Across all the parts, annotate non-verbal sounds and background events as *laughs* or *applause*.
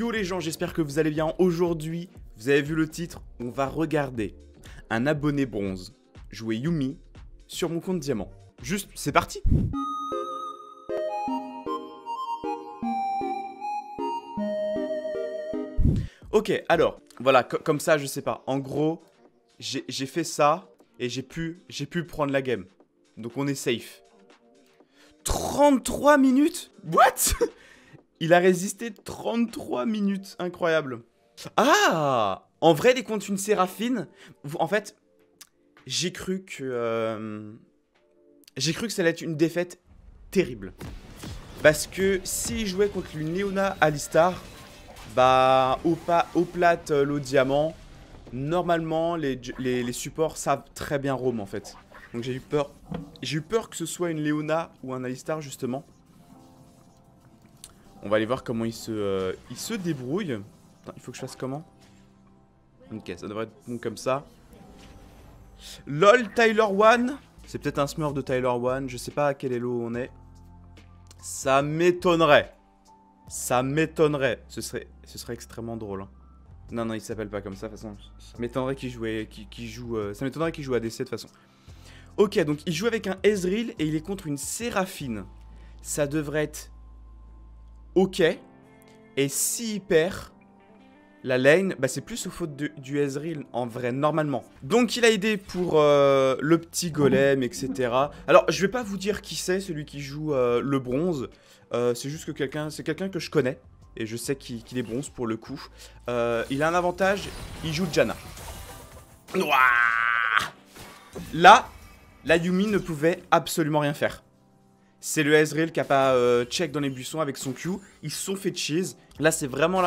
Yo les gens, j'espère que vous allez bien. Aujourd'hui, vous avez vu le titre, on va regarder un abonné bronze jouer Yumi sur mon compte diamant. Juste, c'est parti Ok, alors, voilà, comme ça, je sais pas. En gros, j'ai fait ça et j'ai pu, pu prendre la game. Donc on est safe. 33 minutes? What? Il a résisté 33 minutes. Incroyable. Ah En vrai, les contre une Séraphine, en fait, j'ai cru que... Euh, j'ai cru que ça allait être une défaite terrible. Parce que s'il jouait contre une Léona Alistar, bah, au, pas, au euh, l'eau diamant, normalement, les, les, supports savent très bien roam, en fait. Donc j'ai eu peur. J'ai eu peur que ce soit une Léona ou un Alistar, justement. On va aller voir comment il se, euh, il se débrouille. il faut que je fasse comment? Ok, ça devrait être bon comme ça. LOL Tyler One. C'est peut-être un smurf de Tyler One. Je sais pas à quel elo on est. Ça m'étonnerait. Ça m'étonnerait. Ce serait, ce serait extrêmement drôle. Hein. Non, non, il s'appelle pas comme ça, de toute façon. Ça m'étonnerait qu'il jouait, qu'il joue... Euh, ça m'étonnerait qu'il joue ADC, de toute façon. Ok, donc il joue avec un Ezreal et il est contre une Séraphine. Ça devrait être ok. Et s'il perd, la lane, bah c'est plus au faute du Ezreal en vrai, normalement. Donc il a aidé pour euh, le petit golem, etc. Alors je vais pas vous dire qui c'est, celui qui joue euh, le bronze. Euh, c'est juste que quelqu'un, c'est quelqu'un que je connais. Et je sais qu'il est bronze pour le coup. il a un avantage, il joue Jana. Là, la Yumi ne pouvait absolument rien faire. C'est le Ezreal qui a pas euh, check dans les buissons avec son Q. Ils se sont fait cheese. Là, c'est vraiment,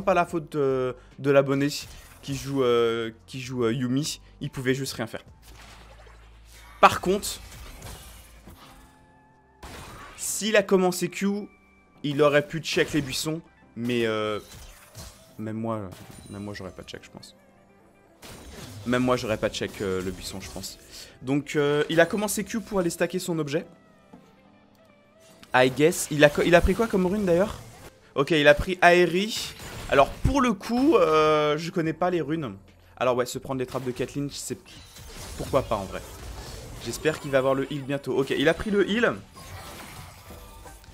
pas la faute de, l'abonné qui joue, euh, qui joue euh, Yumi. Il pouvait juste rien faire. Par contre, s'il a commencé Q, il aurait pu check les buissons. Mais même moi, même moi j'aurais pas check, je pense. Même moi, j'aurais pas check le buisson, je pense. Donc, il a commencé Q pour aller stacker son objet. I guess. Il a, pris quoi comme rune d'ailleurs? Ok, il a pris Aerie. Alors pour le coup, euh, je connais pas les runes. Alors ouais, se prendre les trappes de Kathleen, c'est... Pourquoi pas en vrai. J'espère qu'il va avoir le heal bientôt. Ok, il a pris le heal.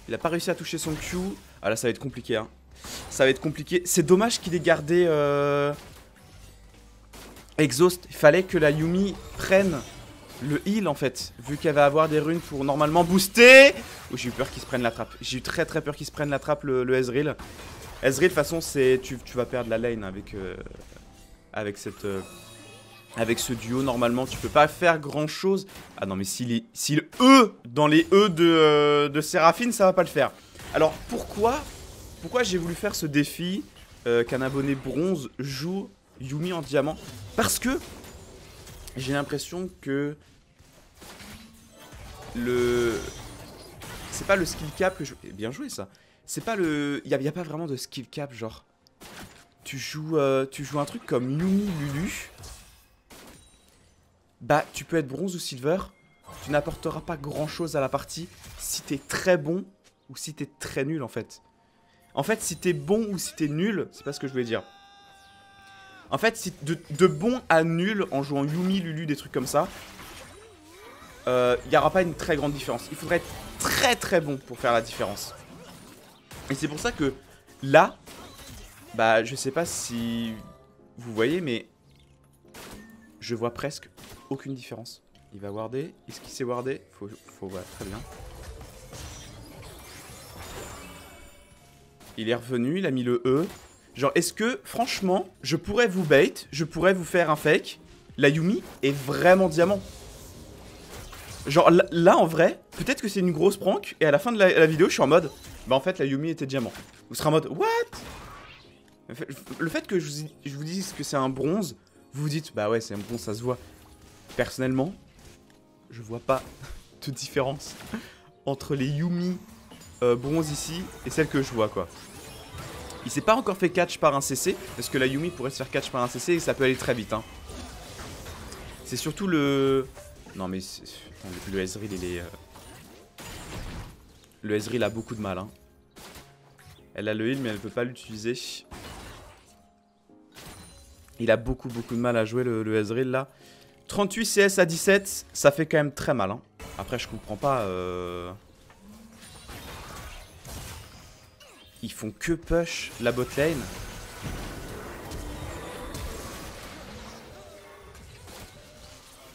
Il a pas réussi à toucher son Q. Ah là, ça va être compliqué. Hein. Ça va être compliqué. C'est dommage qu'il ait gardé... Euh... Exhaust. Il fallait que la Yumi prenne le heal en fait, vu qu'elle va avoir des runes pour normalement booster. Oh, j'ai eu peur qu'il se prenne la trappe. J'ai eu très très peur qu'il se prenne la trappe le, Ezreal. Ezreal, de toute façon, c'est tu, vas perdre la lane avec, euh, avec, cette, euh, avec ce duo. Normalement, tu peux pas faire grand chose. Ah non, mais s'il si E dans les E de, euh, de Séraphine, ça va pas le faire. Alors pourquoi, pourquoi j'ai voulu faire ce défi qu'un abonné bronze joue Yumi en diamant? Parce que j'ai l'impression que le... C'est pas le skill cap que je... Eh, bien joué ça. C'est pas le... Il a, pas vraiment de skill cap genre... Tu joues, euh, tu joues un truc comme Yumi Lulu. Bah tu peux être bronze ou silver. Tu n'apporteras pas grand chose à la partie si t'es très bon ou si t'es très nul en fait. En fait si t'es bon ou si t'es nul, c'est pas ce que je voulais dire. En fait, si de, de, bon à nul en jouant Yumi, Lulu, des trucs comme ça, il euh, n'y aura pas une très grande différence. Il faudrait être très très bon pour faire la différence. Et c'est pour ça que là, bah je sais pas si vous voyez, mais je vois presque aucune différence. Il va warder. Est-ce qu'il s'est wardé? Faut, faut voir, très bien. Il est revenu, il a mis le E. Genre, est-ce que, franchement, je pourrais vous bait, je pourrais vous faire un fake? La Yumi est vraiment diamant. Genre, là, en vrai, peut-être que c'est une grosse prank, et à la fin de la, vidéo, je suis en mode, bah en fait, la Yumi était diamant. Vous serez en mode, what? Le fait que je vous, je vous dise que c'est un bronze, vous vous dites, bah ouais, c'est un bronze, ça se voit. Personnellement, je vois pas *laughs* de différence entre les Yumi euh, bronze ici et celles que je vois, quoi. Il s'est pas encore fait catch par un CC, parce que la Yumi pourrait se faire catch par un CC et ça peut aller très vite. Hein. C'est surtout le... Non mais le Ezreal il est... Euh, le Ezreal a beaucoup de mal. Hein. Elle a le heal, mais elle ne peut pas l'utiliser. Il a beaucoup, beaucoup de mal à jouer le, le Ezreal là. 38 CS à 17, ça fait quand même très mal. Hein. Après, je comprends pas. Euh... Ils font que push la bot lane.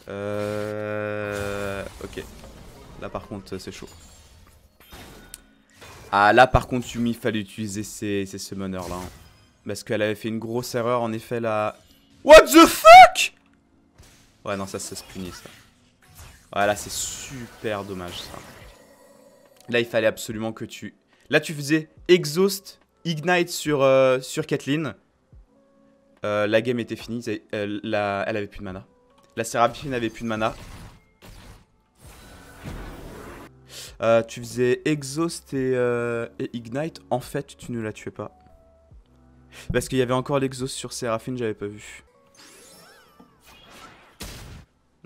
Euh... Là par contre c'est chaud. Ah là par contre Yumi il fallait utiliser ces, ces là. Hein. Parce qu'elle avait fait une grosse erreur en effet là. What the fuck? Ouais non ça, ça se punit ça. Ouais là c'est super dommage ça. Là il fallait absolument que tu... Là tu faisais exhaust, ignite sur, euh, sur Kathleen. Euh, la game était finie, euh, elle avait plus de mana. La Séraphine n'avait plus de mana. Euh, tu faisais Exhaust euh, et, Ignite. En fait, tu ne la tuais pas. Parce qu'il y avait encore l'Exhaust sur Séraphine, j'avais pas vu.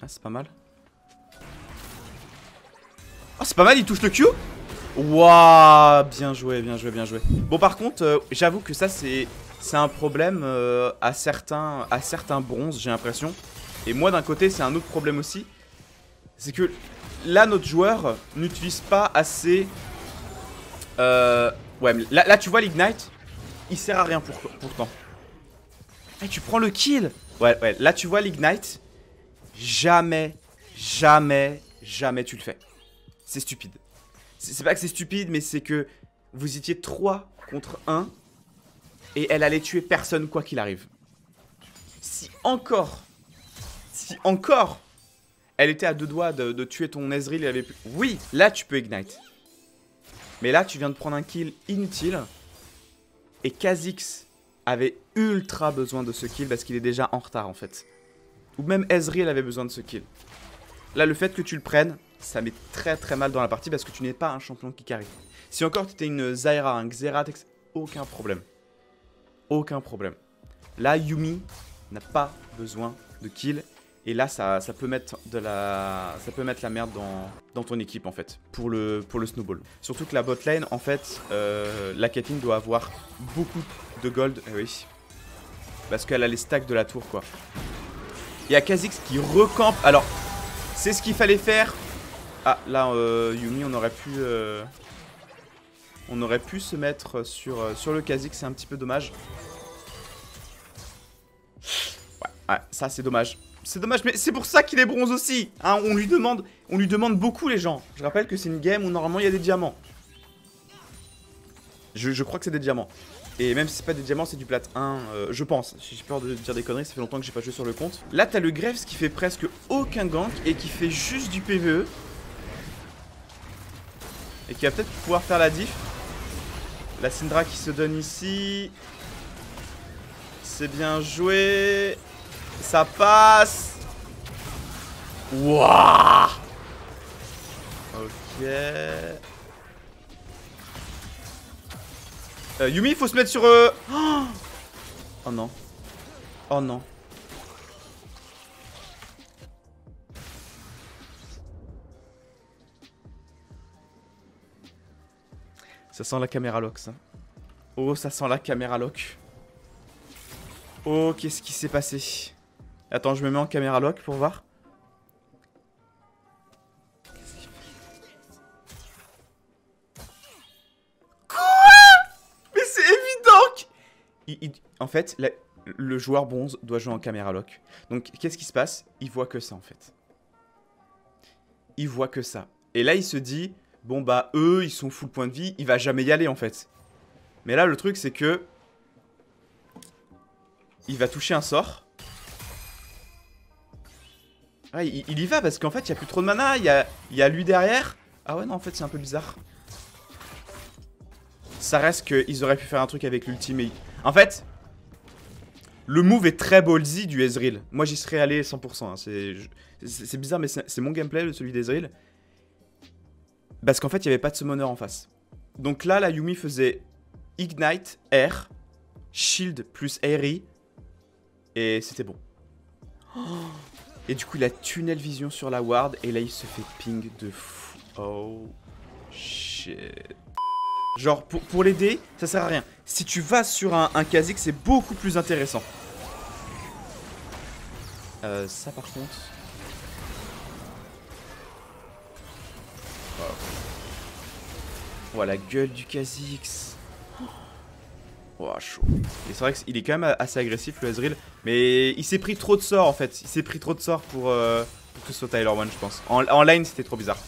Ah, c'est pas mal. Oh, c'est pas mal, il touche le Q Waouh Bien joué, bien joué, bien joué. Bon, par contre, euh, j'avoue que ça, c'est un problème à, certains, à certains bronzes, j'ai l'impression. Et moi, d'un côté, c'est un autre problème aussi. C'est que là, notre joueur n'utilise pas assez... Euh... Ouais, mais là, tu vois l'Ignite, il sert à rien pour, pourtant. Et tu prends le kill Ouais, ouais, là, tu vois l'Ignite, jamais, jamais, jamais tu le fais. C'est stupide. C'est pas que c'est stupide, mais c'est que vous étiez 3 contre 1 et elle allait tuer personne quoi qu'il arrive. Si encore si encore elle était à deux doigts de, tuer ton Ezreal, il avait plus... Oui, là tu peux Ignite. Mais là tu viens de prendre un kill inutile. Et Kha'Zix avait ultra besoin de ce kill parce qu'il est déjà en retard en fait. Ou même Ezreal avait besoin de ce kill. Là le fait que tu le prennes, ça met très très mal dans la partie parce que tu n'es pas un champion qui carry. Si encore tu étais une Zyra, un Xerath, aucun problème. Aucun problème. Là Yumi n'a pas besoin de kill et là, ça, peut mettre de la, ça peut mettre la merde dans, ton équipe, en fait, pour le, pour le snowball. Surtout que la bot lane, en fait, euh, la Caitlyn doit avoir beaucoup de gold. Eh oui. Parce qu'elle a les stacks de la tour, quoi. Il y a Kha'Zix qui recampe. Alors, c'est ce qu'il fallait faire. Ah, là, euh, Yumi, on aurait pu... Euh, on aurait pu se mettre sur, sur le Kha'Zix, c'est un petit peu dommage. Ouais, ouais ça c'est dommage. C'est dommage, mais c'est pour ça qu'il est bronze aussi. Hein, on, lui demande, on lui demande beaucoup, les gens. Je rappelle que c'est une game où normalement il y a des diamants. Je, crois que c'est des diamants. Et même si c'est pas des diamants, c'est du plate 1, euh, je pense. J'ai peur de dire des conneries, ça fait longtemps que j'ai pas joué sur le compte. Là, t'as le Greaves qui fait presque aucun gank et qui fait juste du PVE. Et qui va peut-être pouvoir faire la diff. La Syndra qui se donne ici. C'est bien joué. Ça passe. Wouah Ok. Euh, Yumi, faut se mettre sur... Euh... Oh non. Oh non. Ça sent la caméra lock, ça. Oh, ça sent la caméra lock. Oh, qu'est-ce qui s'est passé? Attends, je me mets en caméra lock pour voir. Quoi Mais c'est évident En fait, le joueur bronze doit jouer en caméra lock. Donc, qu'est-ce qui se passe? Il voit que ça, en fait. Il voit que ça. Et là, il se dit, bon bah, eux, ils sont full point de vie, il va jamais y aller, en fait. Mais là, le truc, c'est que... Il va toucher un sort. Ah, il, y va parce qu'en fait, il n'y a plus trop de mana. Il y a, y a lui derrière. Ah ouais, non, en fait, c'est un peu bizarre. Ça reste qu'ils auraient pu faire un truc avec l'ultime. En fait, le move est très ballsy du Ezreal. Moi, j'y serais allé 100%. Hein. C'est bizarre, mais c'est mon gameplay, celui d'Ezreal. Parce qu'en fait, il n'y avait pas de summoner en face. Donc là, la Yumi faisait Ignite, Air, Shield plus Airy. Et c'était bon. Oh et du coup, il a tunnel vision sur la ward. Et là, il se fait ping de fou. Oh, shit. Genre, pour, pour l'aider, ça sert à rien. Si tu vas sur un, un Kha'Zix, c'est beaucoup plus intéressant. Euh, ça par contre... Oh, la gueule du Kha'Zix. Oh, chaud. Et c'est vrai qu'il est quand même assez agressif le Ezreal. Mais il s'est pris trop de sorts en fait. Il s'est pris trop de sorts pour, euh, que ce soit Tyler One, je pense. En, en line, c'était trop bizarre.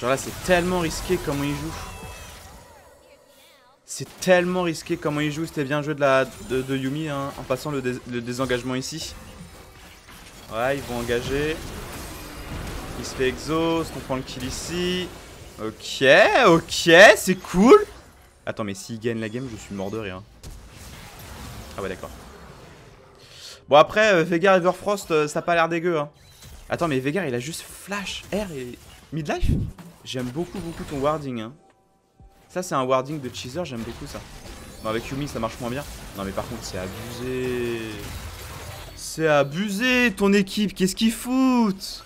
Genre là, c'est tellement risqué comment il joue. C'est tellement risqué comment il joue. C'était bien joué de, la, de, Yumi hein, en passant le désengagement ici. Ouais, ils vont engager. Il se fait exhaust, on prend le kill ici. Ok, ok, c'est cool. Attends, mais s'il gagne la game, je suis mort de rien. Ah ouais, d'accord. Bon, après, euh, Vega Everfrost, euh, ça a pas l'air dégueu. Hein. Attends, mais Vega, il a juste flash, R et midlife? J'aime beaucoup, beaucoup ton warding. Hein. Ça, c'est un warding de cheeser, j'aime beaucoup ça. Bon, avec Yumi, ça marche moins bien. Non, mais par contre, c'est abusé. C'est abusé, ton équipe. Qu'est-ce qu'ils foutent?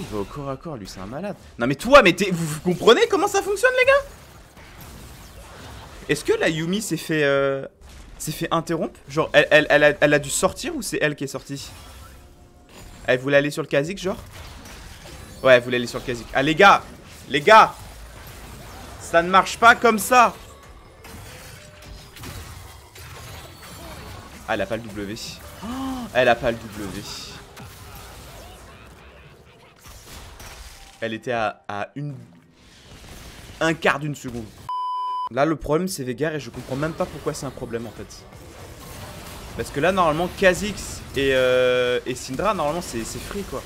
Il va au corps à corps, lui, c'est un malade. Non, mais toi, mais vous, comprenez comment ça fonctionne, les gars? Est-ce que la Yumi s'est fait... Euh, s'est fait interrompre? Genre, elle, a, dû sortir ou c'est elle qui est sortie? Elle voulait aller sur le Kazik, genre? Ouais, elle voulait aller sur le Kazik. Ah, les gars Les gars Ça ne marche pas comme ça Ah, elle a pas le W. *gasps* Elle a pas le W. Elle était à, une... Un quart d'une seconde. Là, le problème, c'est Vegar et je comprends même pas pourquoi c'est un problème, en fait. Parce que là, normalement, Kha'Zix et, euh, et Syndra, normalement, c'est free, quoi.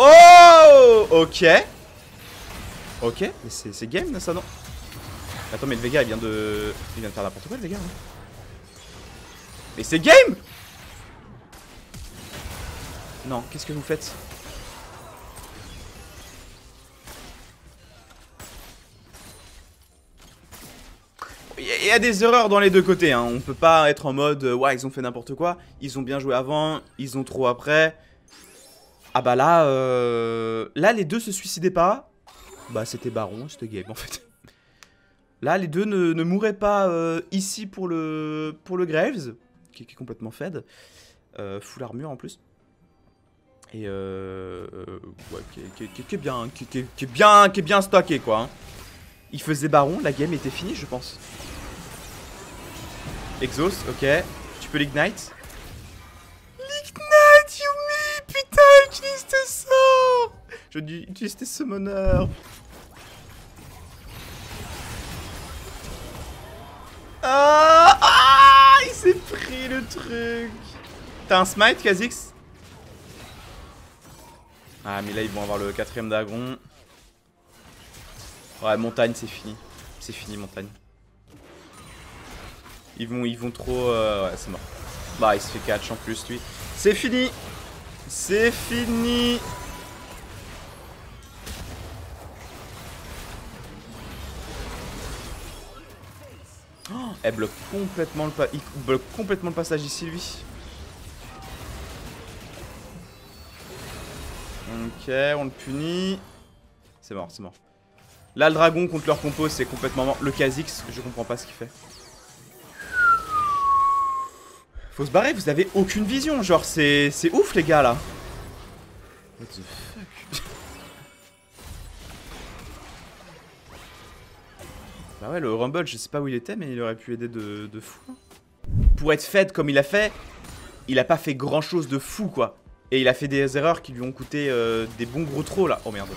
Oh, oh Ok Ok, mais c'est game, ça, non? Attends, mais le Vega, il vient de... Il vient de faire n'importe quoi, le Vega. Hein. Mais c'est game non, qu'est-ce que vous faites Il y a des erreurs dans les deux côtés, hein. on peut pas être en mode euh, ouais ils ont fait n'importe quoi, ils ont bien joué avant, ils ont trop après. Ah bah là, euh... là les deux se suicidaient pas, bah c'était Baron, c'était game en fait. Là les deux ne, ne mouraient pas euh, ici pour le, pour le Graves, qui, est complètement fed, euh, full armure en plus. Et euh, ouais, qui, est bien, qui, est bien, qui est bien stocké quoi. Hein. Il faisait baron, la game était finie je pense. Exhaust, ok. Tu peux l'ignite. L'ignite, Yumi Putain, utilise tes sorts Je dis, utilise tes summoners. Ah, ah Il s'est pris le truc T'as un smite, Kha'Zix? Ah, mais là, ils vont avoir le quatrième dragon. Ouais, montagne, c'est fini. C'est fini, montagne. Ils vont, ils vont trop... Euh, ouais, c'est mort. Bah, il se fait catch en plus, lui. C'est fini C'est fini oh, Elle bloque complètement le, il bloque complètement le passage ici, lui. Ok, on le punit. C'est mort, c'est mort. Là, le dragon contre leur compo, c'est complètement mort. Le Kha'Zix, je comprends pas ce qu'il fait. Faut se barrer, vous avez aucune vision. Genre, c'est ouf, les gars, là. What the fuck? Bah ouais, le Rumble, je sais pas où il était, mais il aurait pu aider de, de fou. Pour être fed comme il a fait, il a pas fait grand chose de fou, quoi. Et il a fait des erreurs qui lui ont coûté euh, des bons gros trolls là. Oh merde,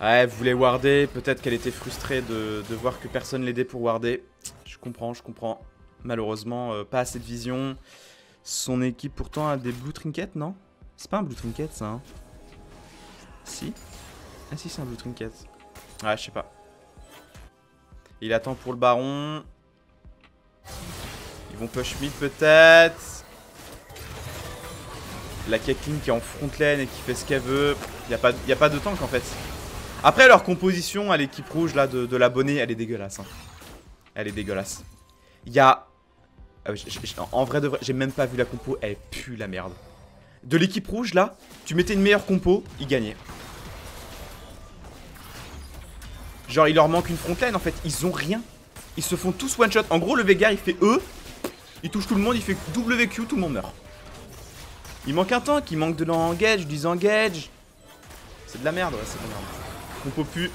Ouais, vous voulez warder. Peut-être qu'elle était frustrée de, voir que personne l'aidait pour warder. Je comprends, je comprends. Malheureusement, euh, pas assez de vision. Son équipe pourtant a des blue trinkets, non? C'est pas un blue trinket ça, hein Si? Ah si, c'est un blue trinket. Ouais, je sais pas. Il attend pour le baron. Ils vont push mid peut-être. La Caitlyn qui est en front lane et qui fait ce qu'elle veut. Il n'y a, pas, a pas de tank en fait. Après, leur composition à l'équipe rouge là de, l'abonné, elle est dégueulasse. Hein. Elle est dégueulasse. Il y a... Ah en vrai, j'ai même pas vu la compo, elle pue la merde. De l'équipe rouge là, tu mettais une meilleure compo, ils gagnaient. Genre, il leur manque une frontline en fait, ils ont rien. Ils se font tous one shot. En gros, le Vega il fait E, il touche tout le monde, il fait WQ, tout le monde meurt. Il manque un tank, il manque de l'engage, du engage. C'est de la merde, ouais, c'est de la merde. Compo pu.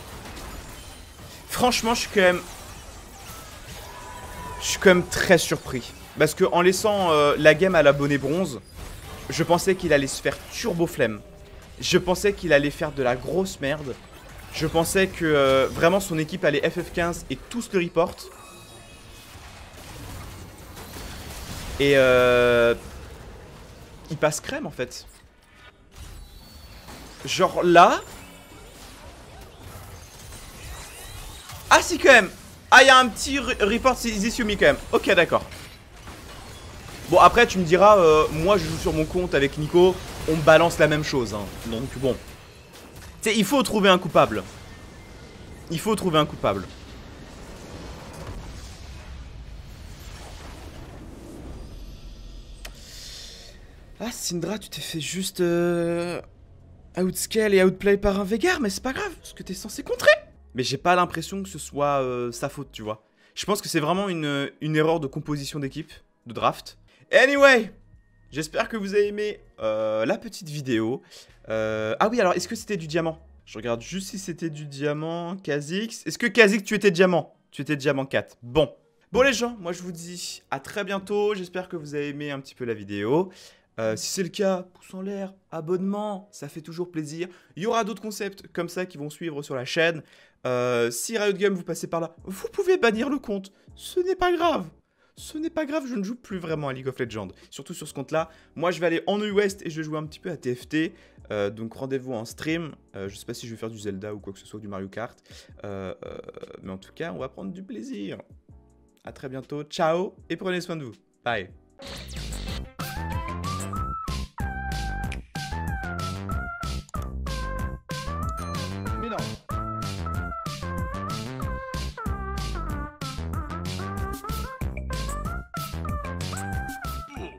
Franchement, je suis quand même. Je suis quand même très surpris. Parce que en laissant euh, la game à l'abonné bronze, je pensais qu'il allait se faire turbo flemme. Je pensais qu'il allait faire de la grosse merde. Je pensais que euh, vraiment son équipe allait FF15 et tous le report. Et euh, il passe crème en fait. Genre là. Ah si quand même. Ah il y a un petit report Zisumi quand même. Ok d'accord. Bon après tu me diras, euh, moi je joue sur mon compte avec Nico, on balance la même chose. Hein. Donc bon. Tu sais, il faut trouver un coupable. Il faut trouver un coupable. Syndra, tu t'es fait juste euh, outscale et outplay par un Vegar, mais c'est pas grave, parce que t'es censé contrer. Mais j'ai pas l'impression que ce soit euh, sa faute, tu vois. Je pense que c'est vraiment une, erreur de composition d'équipe, de draft. Anyway, j'espère que vous avez aimé euh, la petite vidéo. ah oui, alors, est-ce que c'était du diamant? Je regarde juste si c'était du diamant. Kha'Zix. Est-ce que Kha'Zix, tu étais diamant? Tu étais diamant 4. Bon. Bon les gens, moi je vous dis à très bientôt. J'espère que vous avez aimé un petit peu la vidéo. Euh, si c'est le cas, pouce en l'air, abonnement, ça fait toujours plaisir. Il y aura d'autres concepts comme ça qui vont suivre sur la chaîne. Euh, si Riot Game vous passez par là, vous pouvez bannir le compte. Ce n'est pas grave. Ce n'est pas grave, je ne joue plus vraiment à League of Legends. Surtout sur ce compte-là. Moi, je vais aller en West et je vais jouer un petit peu à TFT. Euh, donc rendez-vous en stream. je sais pas si je vais faire du Zelda ou quoi que ce soit, du Mario Kart. mais en tout cas, on va prendre du plaisir. A très bientôt. Ciao et prenez soin de vous. Bye.